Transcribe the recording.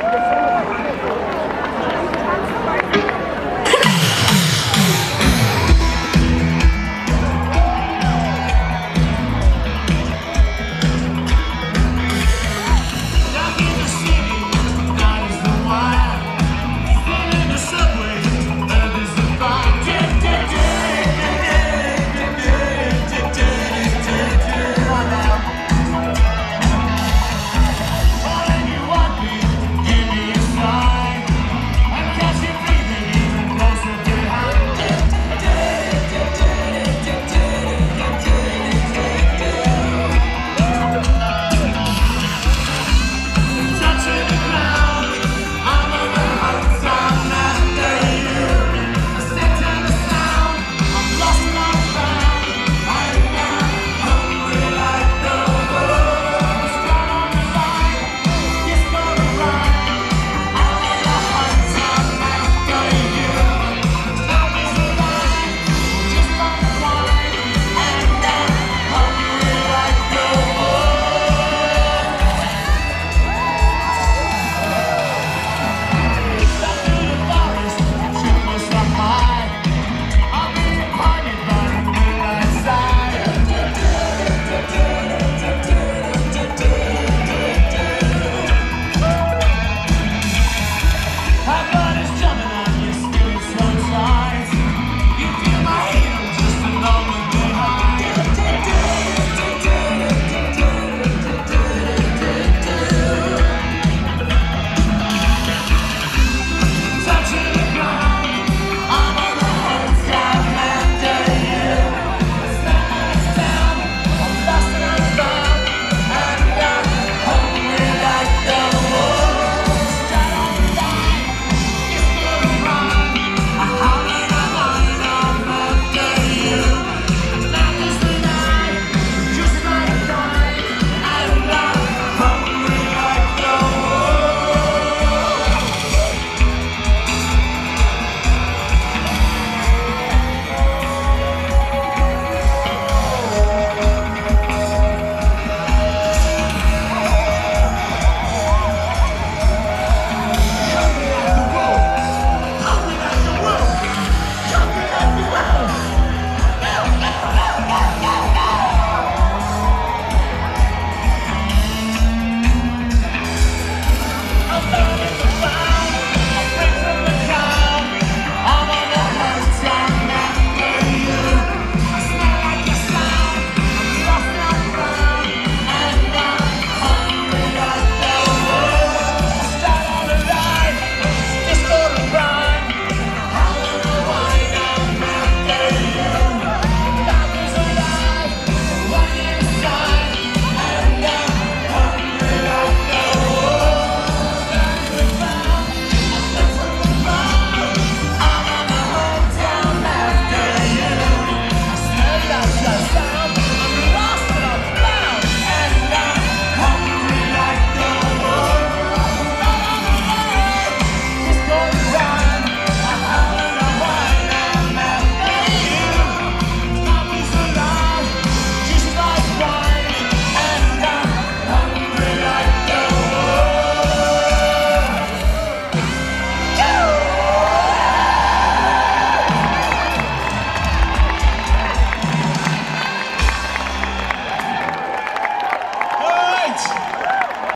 Yeah.